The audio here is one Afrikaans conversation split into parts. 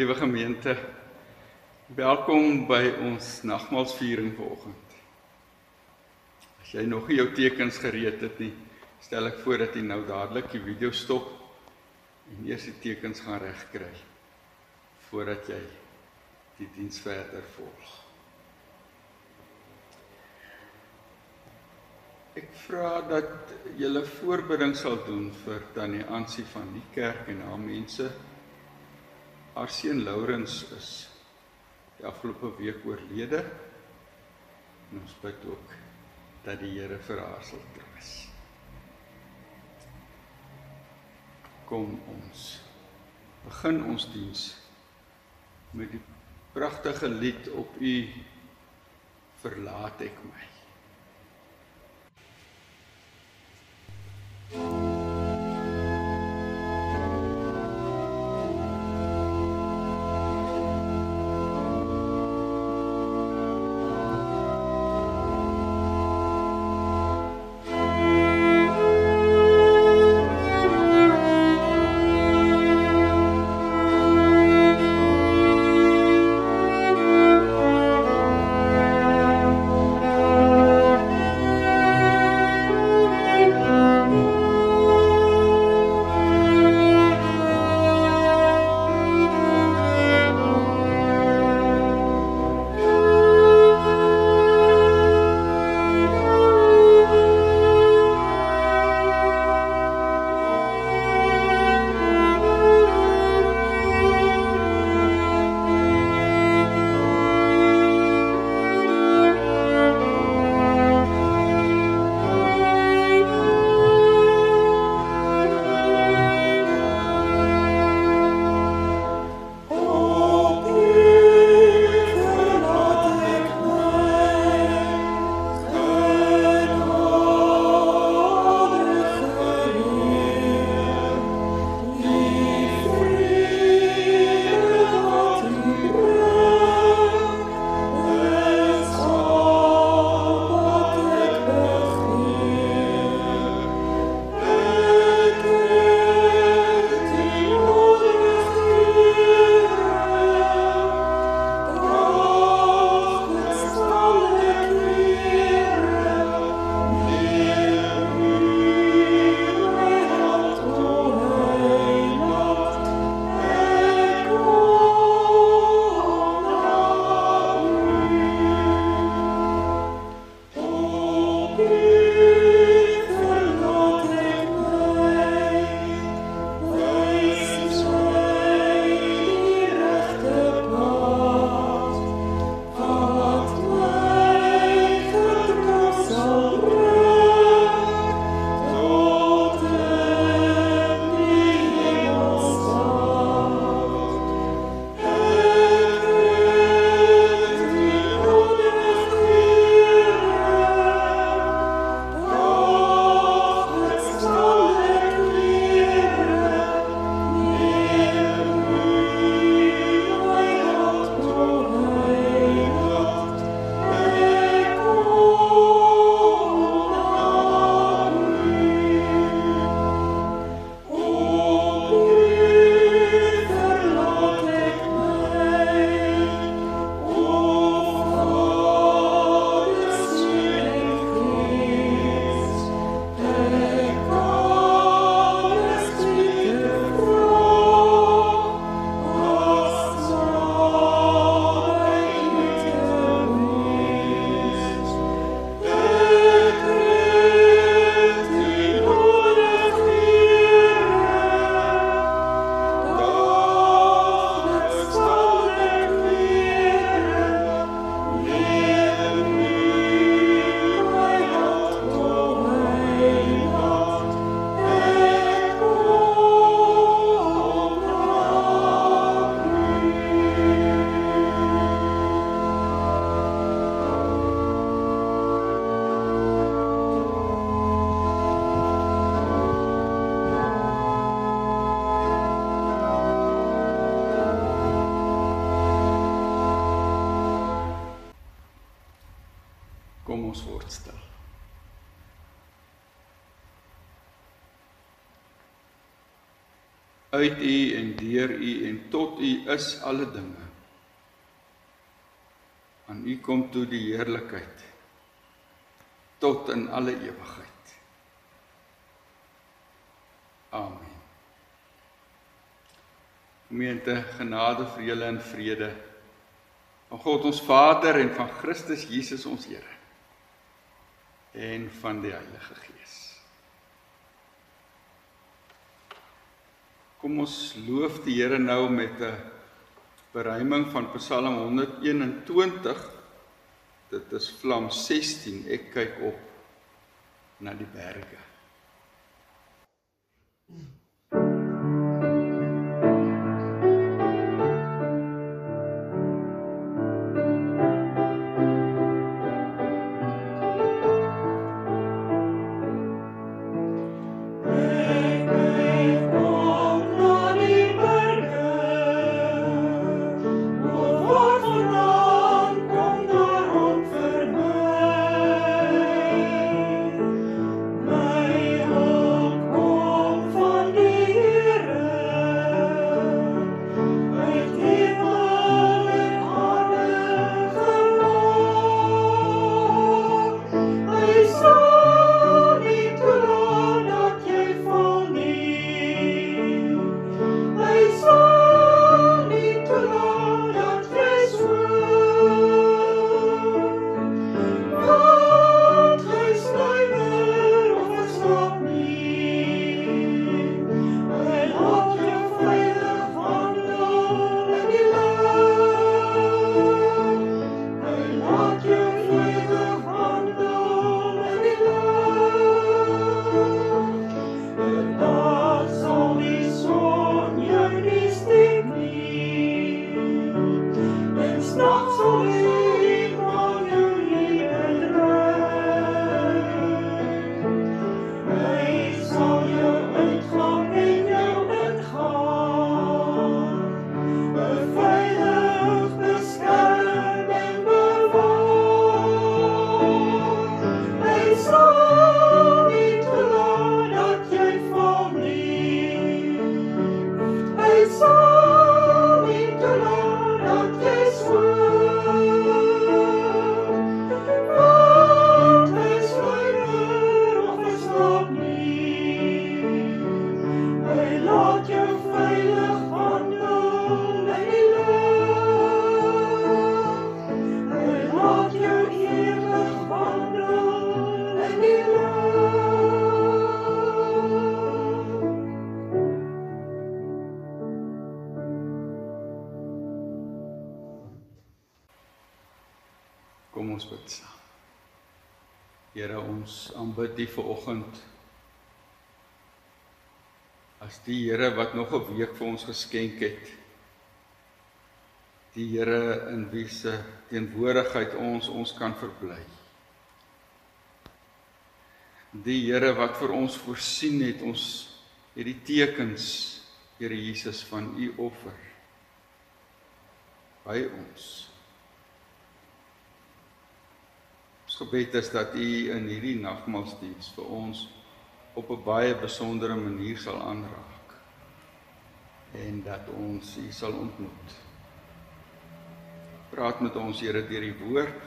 Liewe gemeente. Welkom by ons nagmaalsviering vanoggend. As jy nog nie jou tekens gereed het nie, stel ek voor dat jy nou dadelik die video stop en eers die tekens gaan regkry voordat jy die diens verder volg. Ek vra dat jy 'n voorbidding sal doen vir tannie Ansie van die kerk en haar mense haar seun Lourens is die afgelope week oorlede. En ons bid ook dat die Here vir haar sal troos. Kom ons begin ons diens met die pragtige lied op u verlaat ek my. Thank Uit U en deur U en tot U is alle dinge. Aan U kom toe die heerlikheid tot in alle ewigheid. Amen. Gemeente, genade vir julle en vrede van God ons Vader en van Christus Jesus ons Here en van die Heilige Gees. Kom ons loof die Here nou met 'n beruiming van Psalm 121. Dit is Vlam 16. Ek kyk op na die berge. Mm. Die Here wat nog 'n week vir ons geskenk het. Die Here in wie se teenwoordigheid ons ons kan verbly. Die Here wat vir ons voorsien het ons hierdie tekens Here Jesus van u offer by ons. Ons gebed is dat u in hierdie nagmaalsdiens vir ons op 'n baie besondere manier sal aanraak en dat ons U sal ontmoet. Praat met ons Here deur die woord.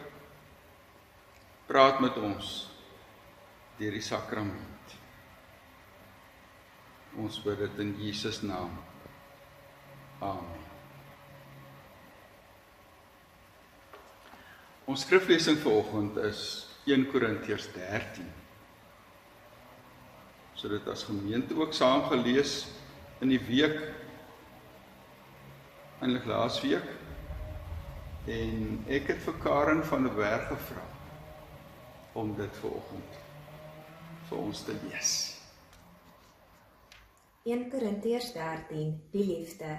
Praat met ons deur die sakrament. Ons bid dit in Jesus naam. Amen. Ons skriflesing vir oggend is 1 Korintiërs 13. So dit as gemeente ook saam gelees in die week eintlik laasweek en ek het vir Karen van der Berg gevra om dit vanoggend vir ons te lees. 1 Korintiërs 13 Die liefde.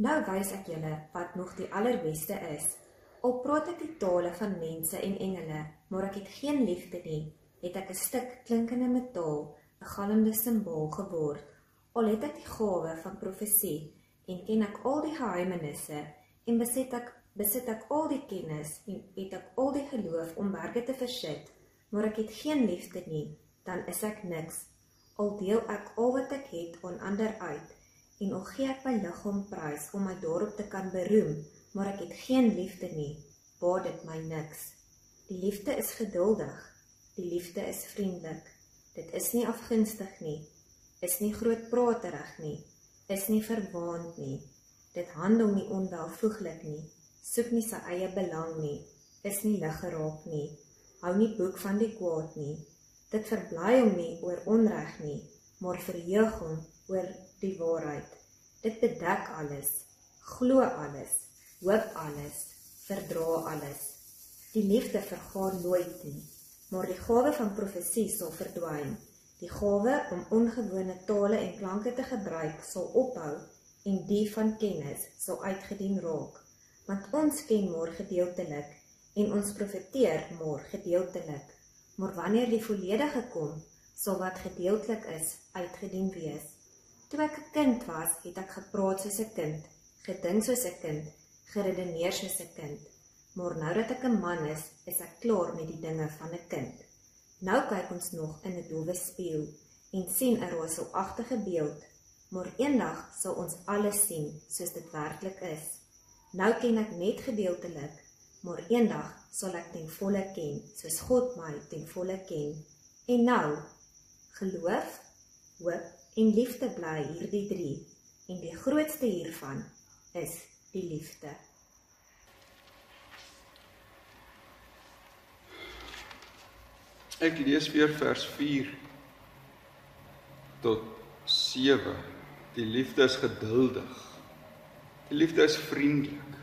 Nou wys ek julle wat nog die allerbeste is. Al praat ek die tale van mense en engele, maar ek het geen liefde nie, het ek 'n stuk klinkende metaal, 'n galmende simbool geword. Al het ek die gawe van profesie en ken ek al die geheimenisse en besit ek besit ek al die kennis en het ek al die geloof om berge te versit, maar ek het geen liefde nie, dan is ek niks. Al deel ek al wat ek het aan ander uit en al gee ek my liggaam prys om my daarop te kan beroem, maar ek het geen liefde nie, baat dit my niks. Die liefde is geduldig. Die liefde is vriendelik. Dit is nie afgunstig nie. Is nie grootpraterig nie. Is nie verwaand nie. Dit handel nie onwelvoeglik nie. Soek nie sy eie belang nie. Is nie lig geraak nie. Hou nie boek van die kwaad nie. Dit verbly hom nie oor onreg nie, maar verheug hom oor die waarheid. Dit bedek alles, glo alles, hoop alles, verdra alles. Die liefde vergaan nooit nie, maar die gawe van profesie sal verdwyn. Die gawe om ongewone tale en klanke te gebruik sal ophou en die van kennis sal uitgedien raak. Want ons ken maar gedeeltelik en ons profeteer maar gedeeltelik. Maar wanneer die volledige kom, sal wat gedeeltelik is uitgedien wees. Toe ek 'n kind was, het ek gepraat soos 'n kind, gedink soos 'n kind, geredeneer soos 'n kind. Maar nou dat ek 'n man is, is ek klaar met die dinge van 'n kind. Nou kyk ons nog in 'n dowwe spieël en sien 'n roselagtige beeld, maar eendag sal ons alles sien soos dit werklik is. Nou ken ek net gedeeltelik, maar eendag sal ek ten volle ken, soos God my ten volle ken. En nou, geloof, hoop en liefde bly hierdie drie, en die grootste hiervan is die liefde. Ek lees weer vers 4 tot 7. Die liefde is geduldig. Die liefde is vriendelik.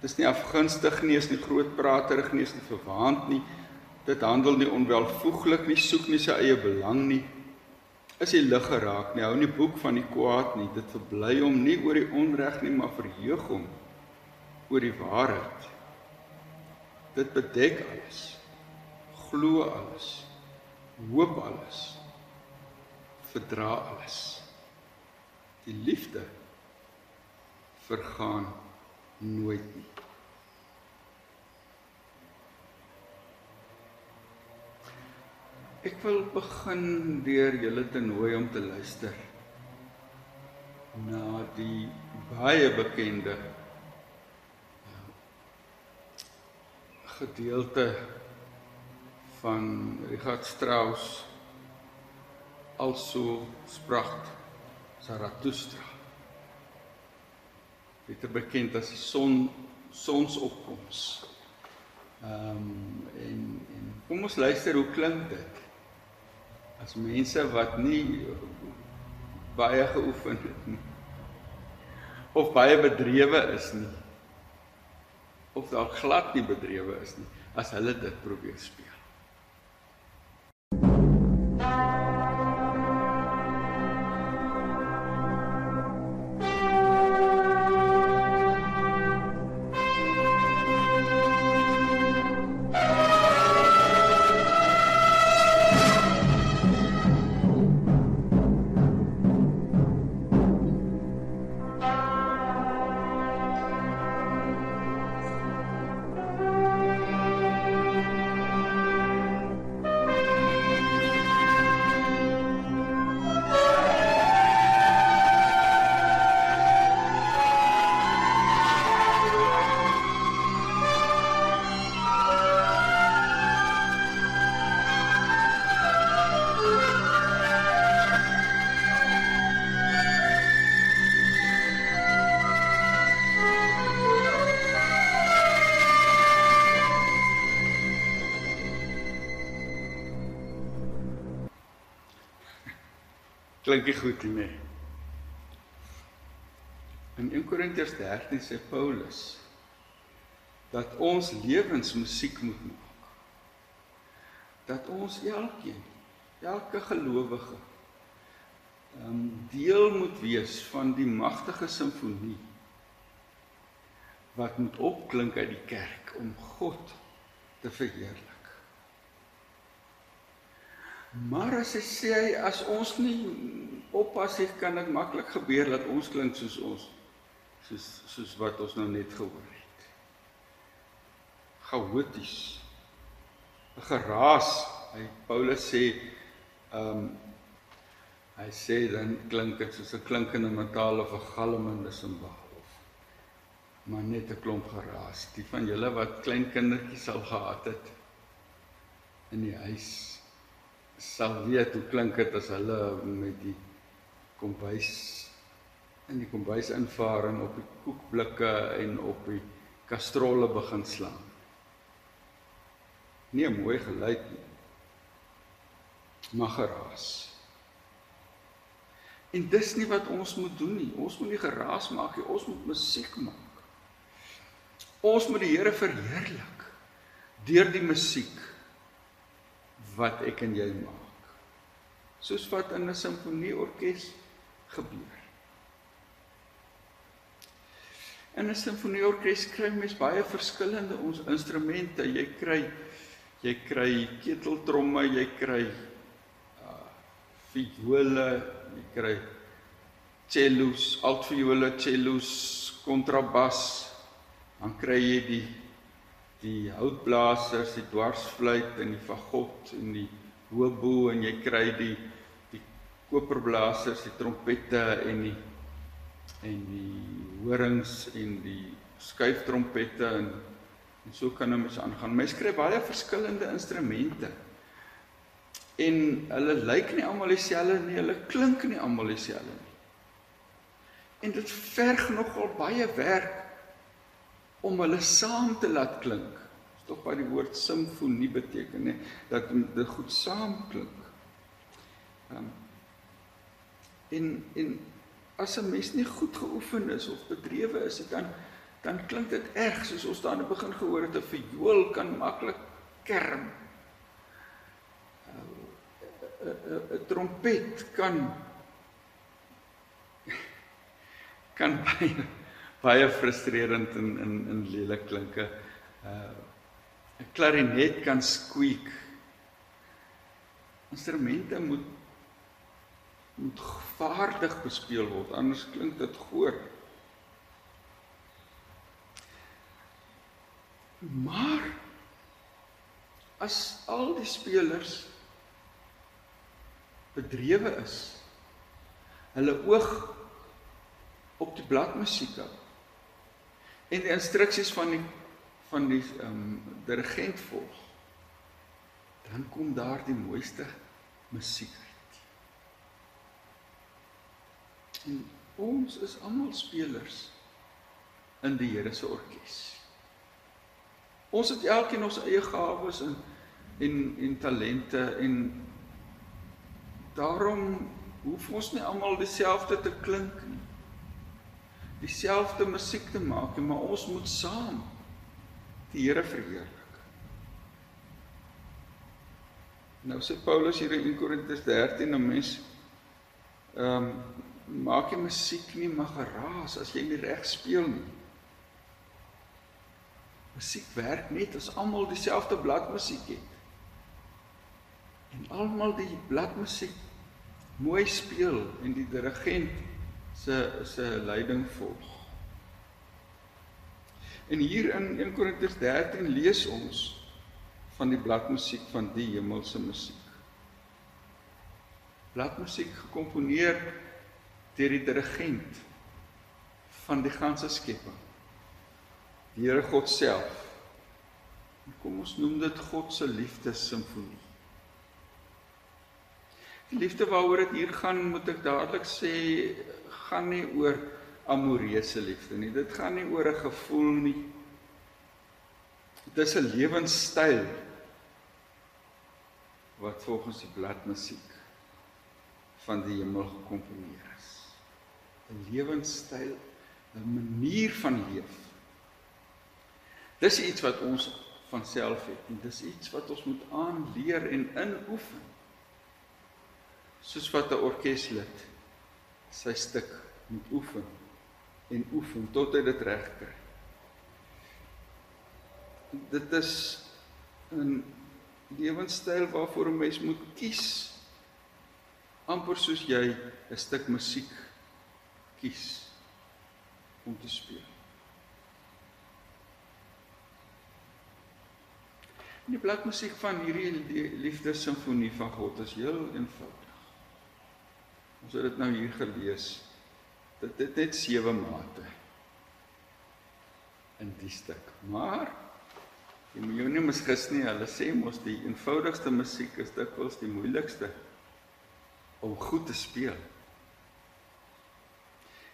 Dis nie afgunstig nie, is nie grootpraterig nie, is nie verwaand nie. Dit handel nie onwelvoeglik nie, soek nie sy eie belang nie. Is nie lig geraak nie, hou nie boek van die kwaad nie. Dit verbly hom nie oor die onreg nie, maar verheug hom oor die waarheid. Dit bedek alles. Glo alles. Hoop alles. Verdra alles. Die liefde vergaan nooit nie. Ek wil begin deur julle te nooi om te luister na die baie bekende gedeelte van Richard Strauss also sprach Zarathustra. Dit is bekend as die son sonsopkoms. Ehm um, en en kom ons luister hoe klink dit? As mense wat nie baie geoefen het nie of baie bedrewe is nie of dalk glad nie bedrewe is nie as hulle dit probeer speel Klink dit goed nie? In 1 Korintiërs 13 sê Paulus dat ons lewens musiek moet maak. Dat ons elkeen, elke gelowige ehm um, deel moet wees van die magtige simfonie wat moet opklink uit die kerk om God te verheerlik. Maar as hy sê hy as ons nie oppas nie, kan dit maklik gebeur dat ons klink soos ons soos soos wat ons nou net gehoor het. Chaoties. 'n Geraas. Hy Paulus sê ehm um, Hy sê dan klink dit soos 'n klinkende metaal of 'n galmende simbaal of maar net 'n klomp geraas. Die van julle wat klein kindertjies sal gehad het in die huis sal weet hoe klink dit as hulle met die kombuis in die kombuis invaar en op die koekblikke en op die kastrolle begin slaan. Nie mooi geluid nie. Maar geraas. En dis nie wat ons moet doen nie. Ons moet nie geraas maak nie. Ons moet musiek maak. Ons moet die Here verheerlik deur die musiek wat ek en jy maak. Soos wat in 'n simfonieorkes gebeur. In 'n simfonieorkes kry mens baie verskillende ons instrumente. Jy kry jy kry keteltromme, jy kry uh viole, jy kry cellos, altviole, cellos, kontrabas. Dan kry jy die die houtblasers, die dwarsfluit en die fagot en die hobo en jy kry die die koperblasers, die trompette en die en die horings en die skuiftrompette en en so kan 'n mens aangaan. Mens kry baie verskillende instrumente. En hulle lyk nie almal dieselfde nie, hulle klink nie almal dieselfde nie. En dit verg nogal baie werk om hulle saam te laat klink. Dis tog wat die woord simfonie beteken, nê, dat dit goed saam klink. Um, en en as 'n mens nie goed geoefen is of bedrewe is, dan dan klink dit erg soos ons daar in die begin gehoor het 'n viool kan maklik kerm. 'n trompet kan kan baie baie frustrerend en in in lelik klinke. Uh 'n klarinet kan squeak. Instrumente moet moet vaardig bespeel word anders klink dit goor. Maar as al die spelers bedrewe is, hulle oog op die bladmusiek hou en die instruksies van die van die ehm um, dirigent volg dan kom daar die mooiste musiek uit. En ons is almal spelers in die Here se orkes. Ons het elkeen ons eie gawes en en en talente en daarom hoef ons nie almal dieselfde te klink dieselfde musiek te maak, maar ons moet saam die Here verheerlik. Nou sê Paulus hier in 1 Korintiërs 13 'n mens ehm um, maak jy musiek nie maar geraas as jy nie reg speel nie. Musiek werk net as almal dieselfde bladmusiek het. En almal die bladmusiek mooi speel en die dirigent se se leiding volg. En hier in 1 Korintiërs 13 lees ons van die bladmusiek van die hemelse musiek. Bladmusiek gekomponeer deur die dirigent van die ganse skepping. Die Here God self. Kom ons noem dit God se liefdessimfonie. Die liefde waaroor dit hier gaan, moet ek dadelik sê, gaan nie oor amoreuse liefde nie. Dit gaan nie oor 'n gevoel nie. Dit is 'n lewenstyl wat volgens die bladmusiek van die hemel gekomponeer is. 'n Lewenstyl, 'n manier van leef. Dis iets wat ons van self het en dis iets wat ons moet aanleer en inoefen. Soos wat 'n orkeslid sy stuk moet oefen en oefen tot hy dit reg kry. Dit is 'n lewenstyl waarvoor 'n mens moet kies amper soos jy 'n stuk musiek kies om te speel. Die bladmusiek van hierdie liefdessimfonie van God is heel eenvoudig. Ons het dit nou hier gelees. Dit het net sewe mate in die stuk. Maar jy moet jou nie misgis nie. Hulle sê mos die eenvoudigste musiek is dikwels die moeilikste om goed te speel.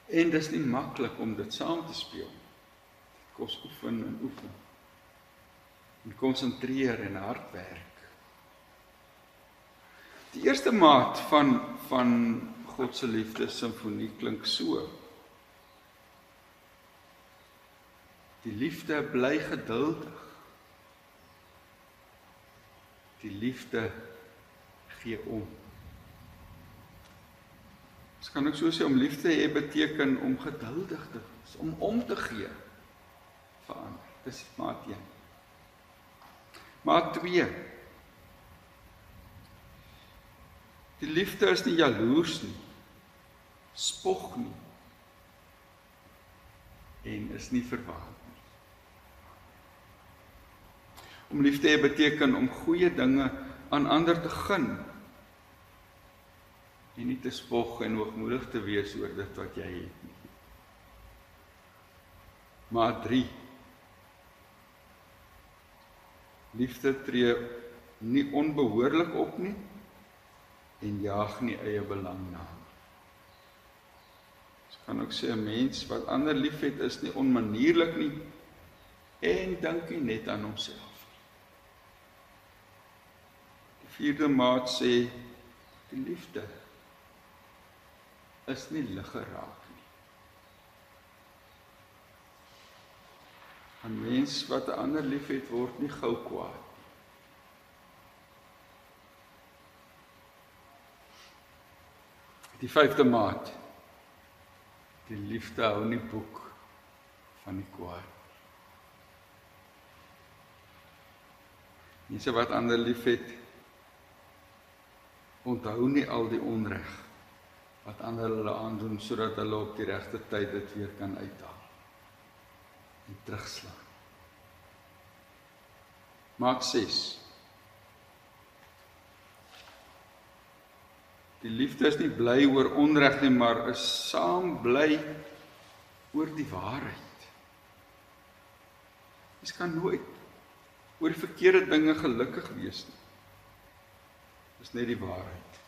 En dis nie maklik om dit saam te speel. Dit kos oefen en oefen. En konsentreer en hard werk. Die eerste maat van van God se liefde simfonie klink so. Die liefde bly geduldig. Die liefde gee om. Dit kan ook so sê om lief te hê beteken om geduldig te wees, om om te gee vir ander. Dis maat 1. Maat 2. Die liefde is nie jaloers nie. Spog nie. En is nie verwaand nie. Om lief te hê beteken om goeie dinge aan ander te gun en nie te spog en hoogmoedig te wees oor dit wat jy het nie. Maar 3 Liefde tree nie onbehoorlik op nie en jaag nie eie belang na. Ons kan ook sê 'n mens wat ander liefhet is nie onmanierlik nie en dink nie net aan homself. Die vierde maat sê die liefde is nie lig geraak nie. 'n Mens wat 'n ander liefhet word nie gou kwaad nie. Die vyfde maat. Die liefde hou nie boek van die kwaad. Mense wat ander liefhet onthou nie al die onreg wat ander hulle aandoen sodat hulle op die regte tyd dit weer kan uithaal en terugslaan. Maak 6. Die liefde is nie bly oor onreg nie, maar is saam bly oor die waarheid. Jy kan nooit oor die verkeerde dinge gelukkig wees nie. Dis net die waarheid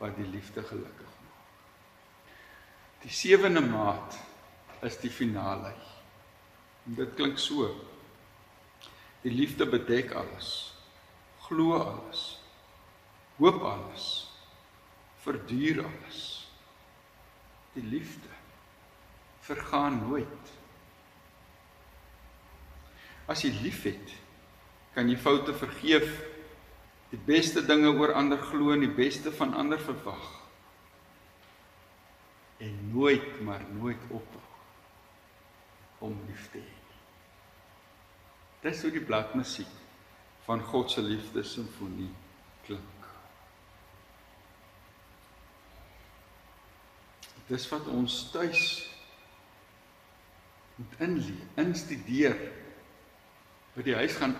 wat die liefde gelukkig maak. Die sewende maat is die finale. En dit klink so. Die liefde bedek alles. Glo alles. Hoop alles. Verduur alles. Die liefde vergaan nooit. As jy liefhet, kan jy foute vergeef die beste dinge oor ander glo en die beste van ander verwag en nooit maar nooit ophou om lief te hê. Dis hoe die bladmusiek van God se liefde simfonie klink. Dis wat ons tuis moet inleef, instudeer by die huis gaan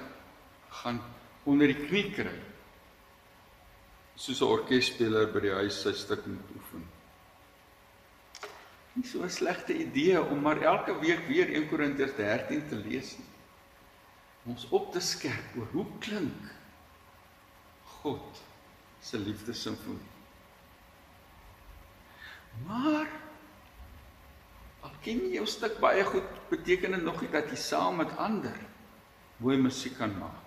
gaan onder die knie kry soos 'n orkesspeler by die huis sy stuk moet oefen. Nie so 'n slegte idee om maar elke week weer 1 Korintiërs 13 te lees nie. Om ons op te skerp oor hoe klink God se liefdesimfonie. Maar al ken jy jou stuk baie goed, beteken dit nog nie dat jy saam met ander mooi musiek kan maak.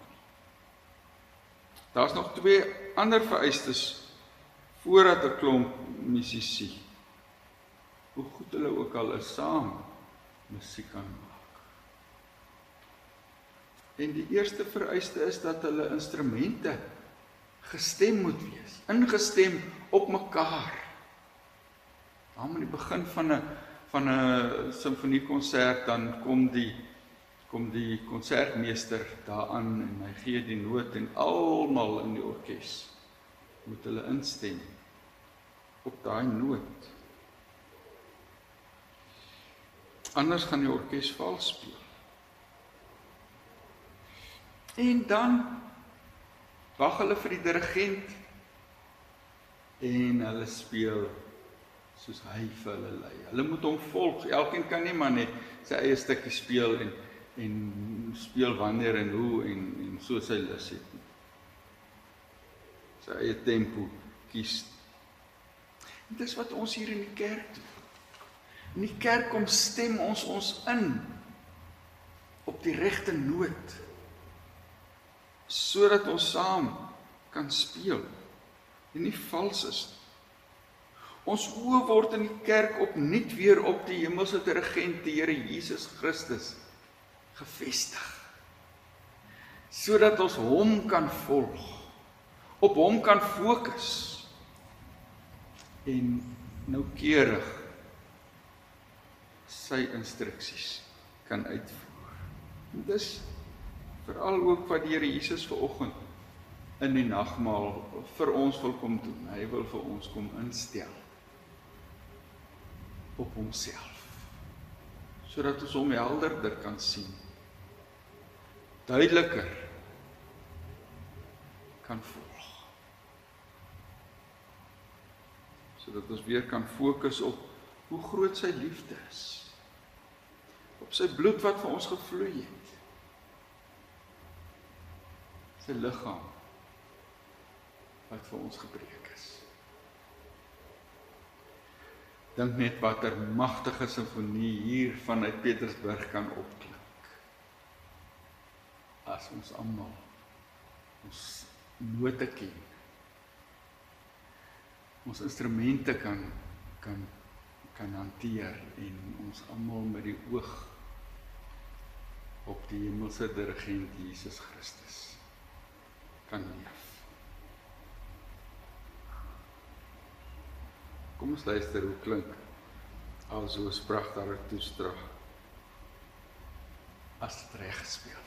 Daar's nog twee ander vereistes voordat 'n klomp musisi hoe goed hulle ook al is saam musiek kan maak. En die eerste vereiste is dat hulle instrumente gestem moet wees, ingestem op mekaar. Dan aan die begin van 'n van 'n simfoniekonsert dan kom die kom die konsertmeester daaraan en hy gee die noot en almal in die orkes moet hulle instem op daai noot. Anders gaan die orkes vals speel. En dan wag hulle vir die dirigent en hulle speel soos hy vir hulle lei. Hulle moet hom volg. Elkeen kan nie maar net sy eie stukkie speel en en speel wanneer en hoe en en so sy lus het nie. Sy eie tempo kies. Dit is wat ons hier in die kerk doen. In die kerk kom stem ons ons in op die regte noot sodat ons saam kan speel en nie vals is nie. Ons oë word in die kerk opnuut weer op die hemelse regent, die Here Jesus Christus gefestig. Sodat ons hom kan volg, op hom kan fokus en noukeurig sy instruksies kan uitvoer. En dis veral ook wat die Here Jesus ver oggend in die nagmaal vir ons wil kom doen. Hy wil vir ons kom instel op homself sodat ons hom helderder kan sien duideliker kan volg sodat ons weer kan fokus op hoe groot sy liefde is op sy bloed wat vir ons gevloei het sy liggaam wat vir ons gebreek is Dink net watter magtige simfonie hier vanuit Petersburg kan opklink. As ons almal ons note ken. Ons instrumente kan kan kan hanteer en ons almal met die oog op die hemelse dirigent Jesus Christus kan leef. Kom ons luister hoe klink al so 'n pragtige toestrag as dit reg gespeel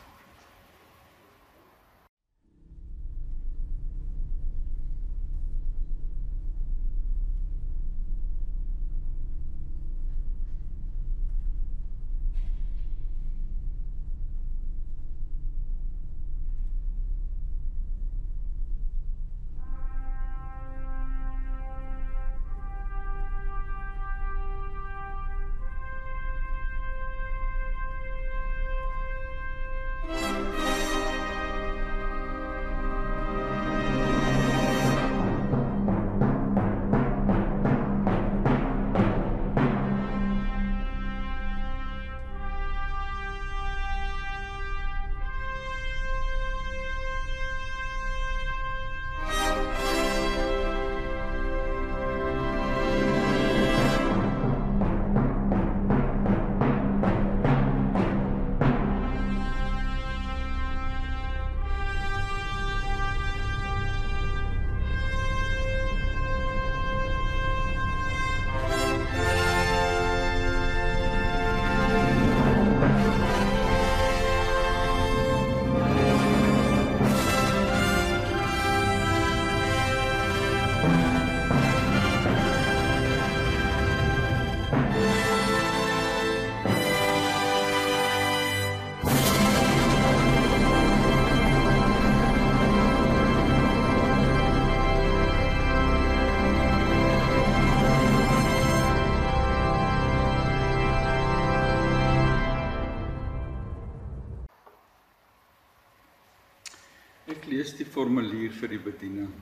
formulier vir die bediening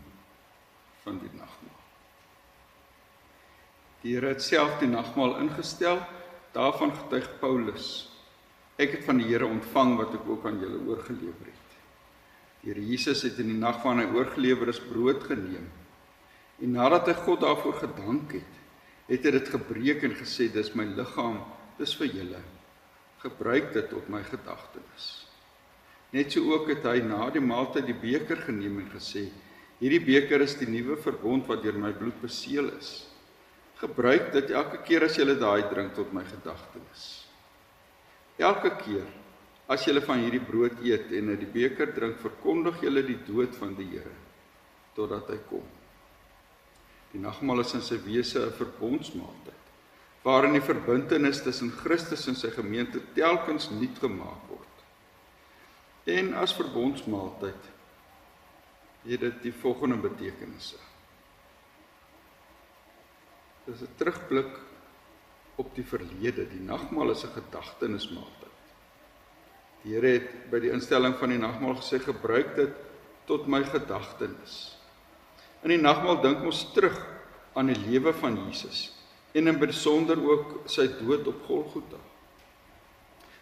van die nagmaal. Die Here het self die nagmaal ingestel, daarvan getuig Paulus. Ek het van die Here ontvang wat ek ook aan julle oorgelewer het. Die Here Jesus het in die nag van hy oorgelewer is brood geneem. En nadat hy God daarvoor gedank het, het hy dit gebreek en gesê dis my liggaam, dis vir julle. Gebruik dit tot my gedagtenis. Net so ook het hy na die maaltyd die beker geneem en gesê: Hierdie beker is die nuwe verbond wat deur my bloed beseël is. Gebruik dit elke keer as jy daai drink tot my gedagtenis. Elke keer as jy van hierdie brood eet en uit die beker drink, verkondig jy die dood van die Here totdat hy kom. Die nagmaal is in sy wese 'n verbondsmaaltyd waarin die verbintenis tussen Christus en sy gemeente telkens nuut gemaak word. En as verbondsmaaltyd het dit die volgende betekenisse. Dis 'n terugblik op die verlede. Die nagmaal is 'n gedagtenismaaltyd. Die Here het by die instelling van die nagmaal gesê gebruik dit tot my gedagtenis. In die nagmaal dink ons terug aan die lewe van Jesus en in besonder ook sy dood op Golgotha.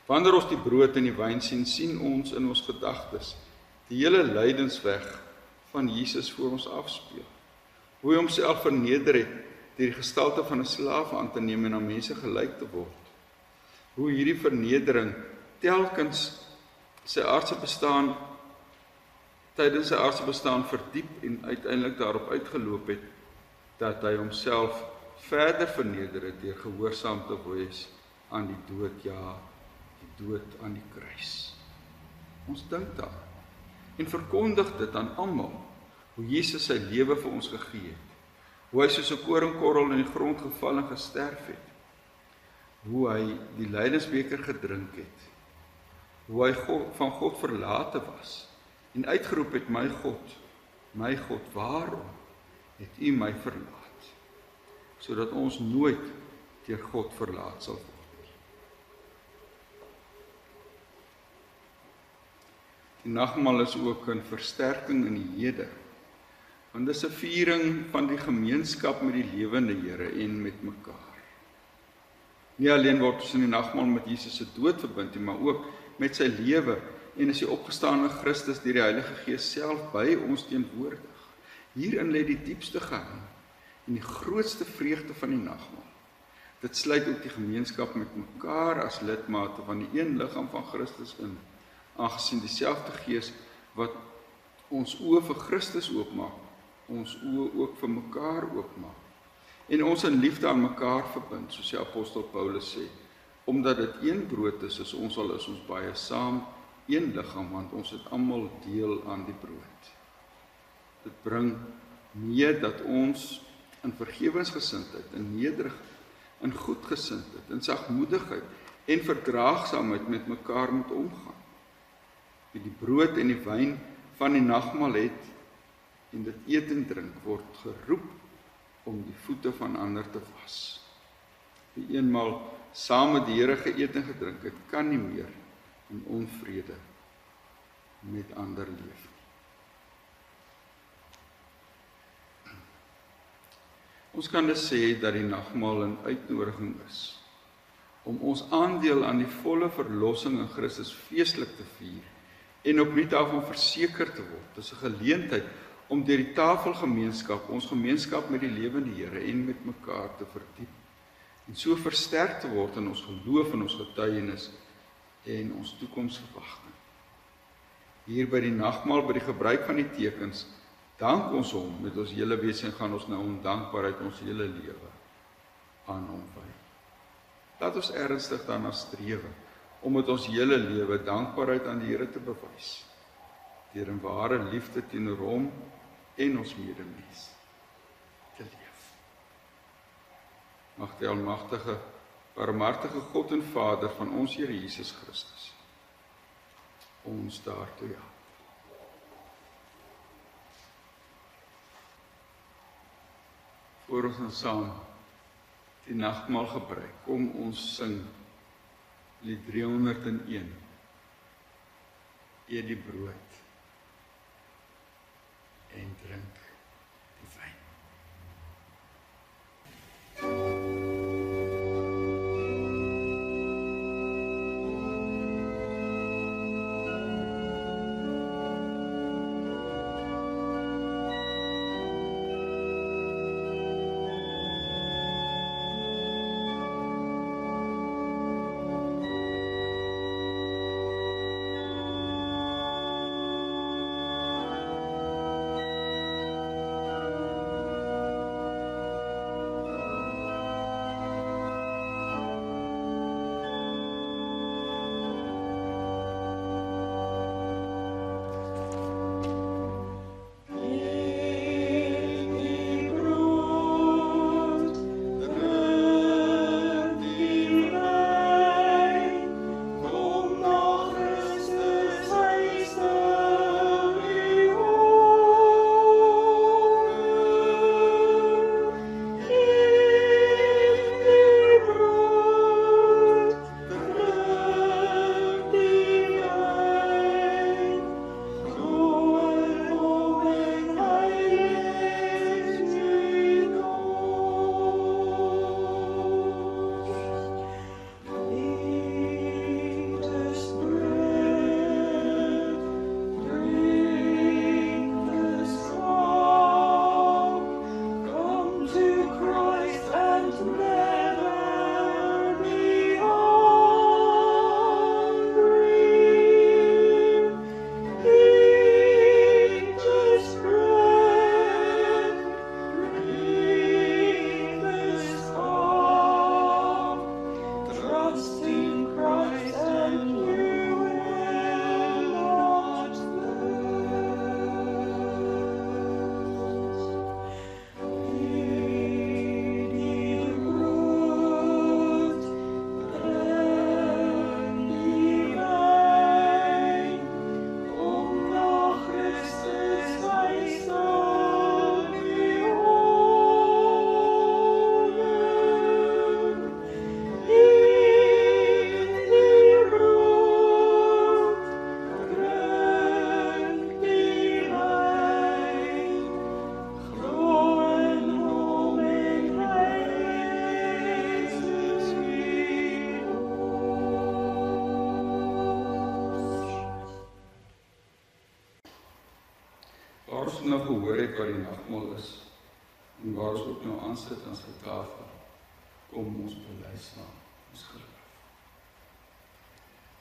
Wanneer ons die brood en die wyn sien, sien ons in ons gedagtes die hele lydensweg van Jesus voor ons afspeel. Hoe hy homself verneder het deur die gestalte van 'n slaaf aan te neem en aan mense gelyk te word. Hoe hierdie vernedering telkens sy aardse bestaan tydens sy aardse bestaan verdiep en uiteindelik daarop uitgeloop het dat hy homself verder verneder het deur gehoorsaam te wees aan die dood ja dood aan die kruis. Ons dink daaraan en verkondig dit aan almal hoe Jesus sy lewe vir ons gegee het. Hoe hy soos 'n koringkorrel in die grond geval en gesterf het. Hoe hy die lydensbeker gedrink het. Hoe hy God, van God verlate was en uitgeroep het my God, my God, waarom het U my verlaat? Sodat ons nooit deur God verlaat sal word. Die nagmaal is ook 'n versterking in die hede. Want dis 'n viering van die gemeenskap met die lewende Here en met mekaar. Nie alleen word ons in die nagmaal met Jesus se dood verbind nie, maar ook met sy lewe en is die opgestane Christus deur die Heilige Gees self by ons teenwoordig. Hierin lê die diepste geheim en die grootste vreugde van die nagmaal. Dit sluit ook die gemeenskap met mekaar as lidmate van die een liggaam van Christus in aangesien dieselfde Gees wat ons oë vir Christus oopmaak, ons oë ook vir mekaar oopmaak. En ons in liefde aan mekaar verbind, soos die apostel Paulus sê, omdat dit een brood is, is ons al is ons baie saam een liggaam want ons het almal deel aan die brood. Dit bring mee dat ons in vergewensgesindheid, in nederigheid, in goedgesindheid, in sagmoedigheid en verdraagsaamheid met mekaar moet omgaan wie die brood en die wyn van die nagmaal het en dit eet en drink word geroep om die voete van ander te was. Wie eenmal saam met die Here geëet en gedrink het, kan nie meer in onvrede met ander leef nie. Ons kan dus sê dat die nagmaal 'n uitnodiging is om ons aandeel aan die volle verlossing in Christus feestelik te vier en opnuut daarvan verseker te word. Dis 'n geleentheid om deur die tafelgemeenskap ons gemeenskap met die lewende Here en met mekaar te verdiep en so versterk te word in ons geloof en ons getuienis en ons toekomsverwagting. Hier by die nagmaal by die gebruik van die tekens dank ons hom met ons hele wese en gaan ons nou om dankbaarheid ons hele lewe aan hom wy. Laat ons ernstig daarna streef om met ons hele lewe dankbaarheid aan die Here te bewys deur 'n ware liefde teenoor hom en ons medemens te leef. Mag die almagtige barmhartige God en Vader van ons Here Jesus Christus ons daartoe help. Voor ons saam die nagmaal gebruik, kom ons sing lied 301 eet die brood. En drink die wyn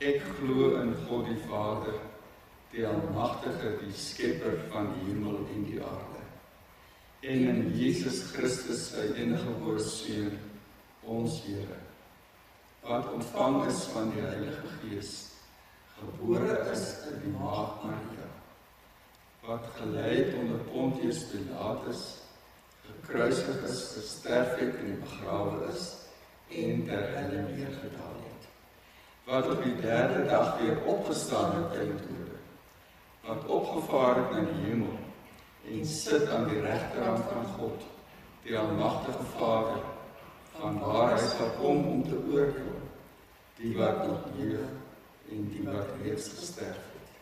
Ek glo in God die Vader, die almagtige, die skepper van die hemel en die aarde. En in Jesus Christus, sy enige gebore seun, ons Here, wat ontvang is van die Heilige Gees, gebore is uit die maag Maria, wat gelei het onder Pontius Pilatus, gekruisig is, gesterf het en begrawe is en ter helle neergedaal het. Wat op die derde dag weer opgestaan het uit die dode, wat opgevaar het na die hemel en sit aan die regterhand van God, die almagtige Vader, van waar hy sal kom om te oordeel die wat nog leef en die wat reeds gesterf het.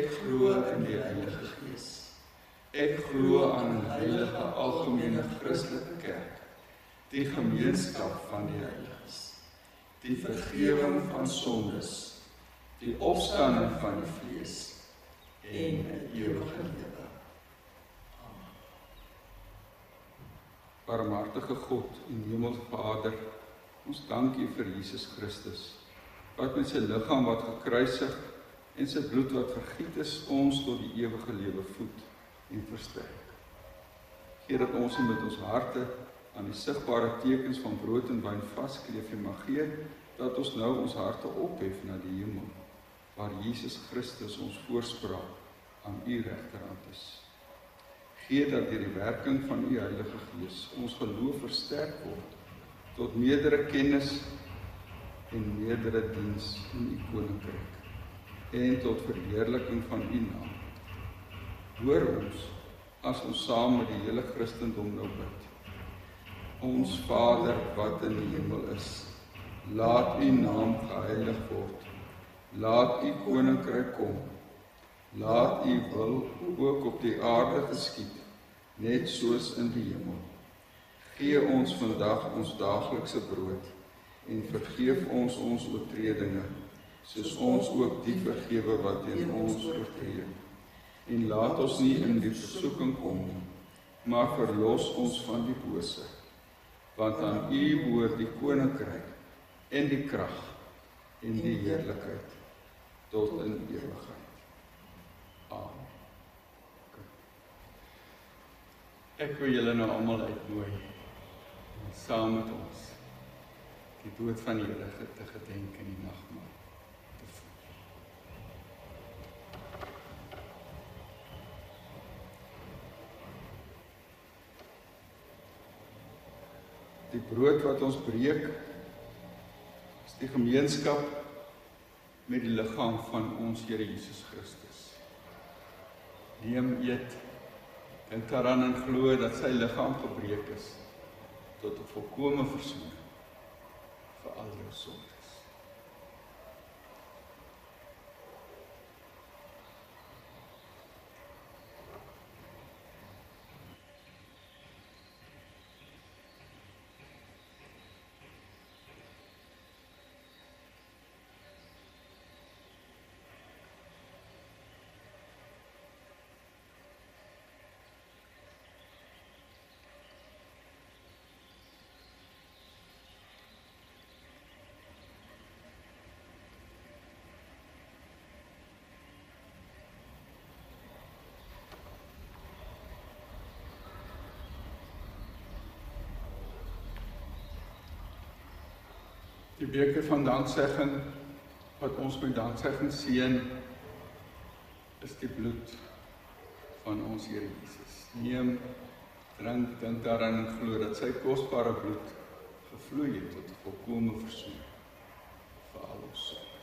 Ek glo in die Heilige Gees. Ek glo aan 'n heilige algemene Christelike kerk, die gemeenskap van die heiliges, die vergifnis van sondes, die opstanding van die vlees en 'n ewige lewe. Amen. Barmhartige God en Hemelse Vader, ons dank U vir Jesus Christus wat met sy liggaam wat gekruisig en sy bloed wat vergiet is ons tot die ewige lewe voed en versterk. Gee dat ons met ons harte aan die sigbare tekens van brood en wyn vaskleef en mag gee dat ons nou ons harte ophef na die hemel waar Jesus Christus ons voorspraak aan u regterhand is. Gee dat deur die werking van u Heilige Gees ons geloof versterk word tot meerdere kennis en meerdere diens in u koninkryk en tot verheerliking van u naam. Hoor ons as ons saam met die hele Christendom nou bid. Ons Vader wat in die hemel is, laat u naam geheilig word. Laat u koninkryk kom. Laat u wil ook op die aarde geskied, net soos in die hemel. Gee ons vandag ons daaglikse brood en vergeef ons ons oortredinge soos ons ook die vergewe wat teen ons oortree. En laat ons nie in die versoeking kom nie, maar verlos ons van die bose. Want aan U behoort die koninkryk en die krag en die heerlikheid tot in ewigheid. Amen. Ek wil julle nou almal uitnooi saam met ons die dood van die Here te gedenk in die nagmaal. Brood wat ons breek is die gemeenskap met die liggaam van ons Here Jesus Christus. Neem eet en daaraan en glo dat sy liggaam gebreek is tot 'n volkomme verzoening vir al jou sondes. Die beker van danksegging wat ons met danksegging seën is die bloed van ons Here Jesus. Neem, drink, dink daaraan en glo dat sy kosbare bloed gevloei het tot volkomme verzoening vir al ons sonde.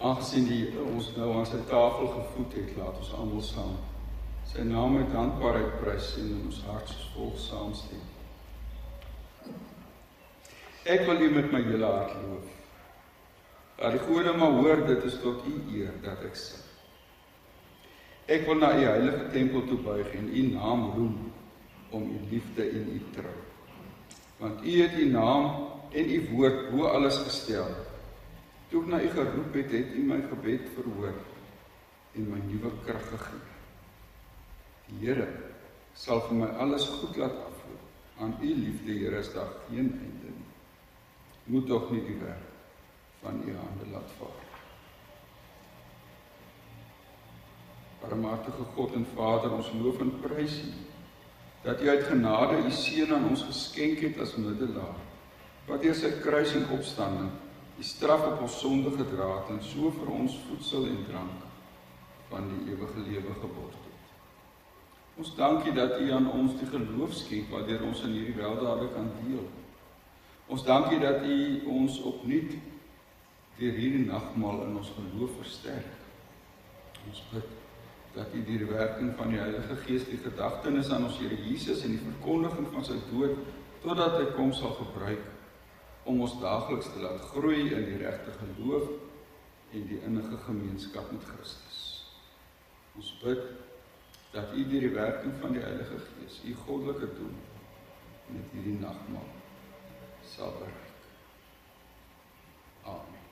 Aangesien die ons nou aan sy tafel gevoed het, laat ons almal saam sy naam met dankbaarheid prys en in ons harte vol saamstem. Ek wil U met my hele hart loof. Dat die gode maar hoor dit is tot U eer dat ek sing. Ek wil na U heilige tempel toe buig en U naam roem om U liefde en U trou. Want U het U naam en U woord bo alles gestel. Toe ek na U geroep het, het U my gebed verhoor en my nuwe krag gegee. Die Here sal vir my alles goed laat afloop. Aan U liefde, Here, is daar geen einde nie. Moet tog nie die werk van U hande laat vaar. Barmhartige God en Vader, ons loof en prys U dat U uit genade U seun aan ons geskenk het as middelaar. Wat deur sy kruis en opstanding die straf op ons sonde gedra het en so vir ons voedsel en drank van die ewige lewe geword het. Ons dankie dat U aan ons die geloof skenk waardeur ons in hierdie weldade kan deel. Ons dankie dat U ons opnuut deur hierdie nagmaal in ons geloof versterk. Ons bid dat U deur die werking van die Heilige Gees die gedagtenis aan ons Here Jesus en die verkondiging van sy dood totdat hy kom sal gebruik om ons daagliks te laat groei in die regte geloof en die innige gemeenskap met Christus. Ons bid dat U deur die werking van die Heilige Gees U goddelike doel met hierdie nagmaal sal bereik. Amen.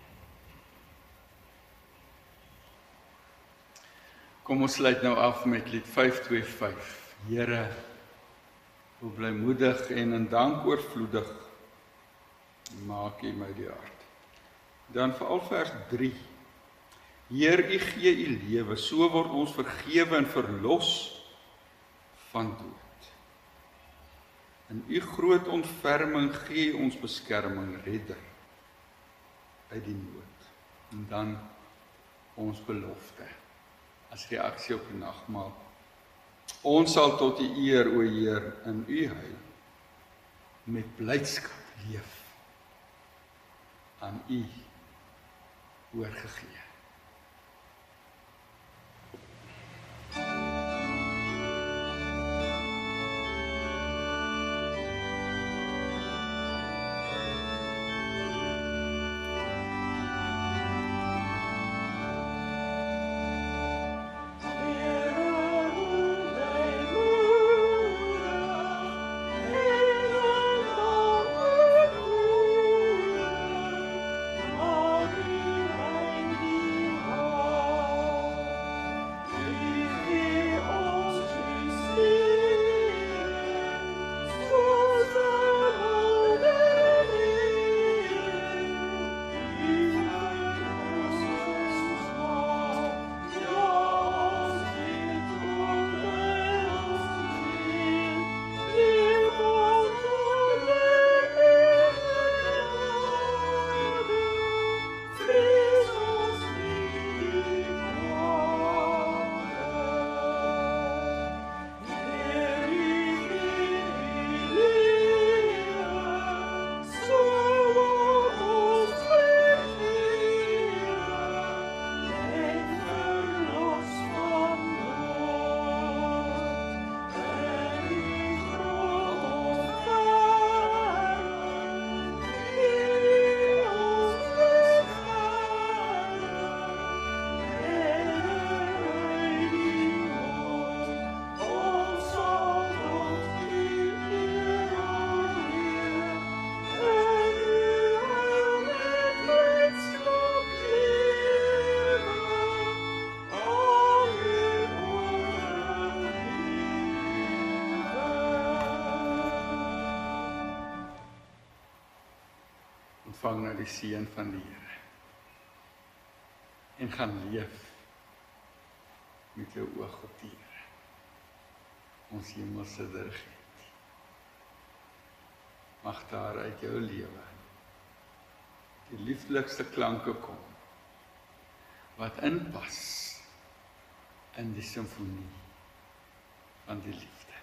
Kom ons sluit nou af met lied 525. Here, hoe blymoedig en in dank oorvloedig maak U my die hart. Dan veral vers 3. Heer, U gee U lewe, so word ons vergewe en verlos van dood. In U groot ontferming gee ons beskerming, redder uit die nood. En dan ons belofte as reaksie op die nagmaal. Ons sal tot U eer, o Heer, in U heil met blydskap leef aan U oorgegee. Ontvang nou die seën van die Here. En gaan leef met jou oog op die Here. Ons hemelse dirigent. Mag daar uit jou lewe die lieflikste klanke kom wat inpas in die simfonie van die liefde.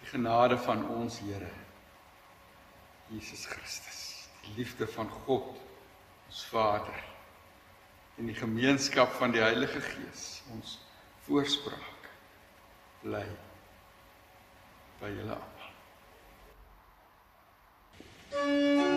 Die genade van ons Here Jesus Christus, die liefde van God Ons Vader en die gemeenskap van die Heilige Gees ons voorspraak bly by julle almal. thank you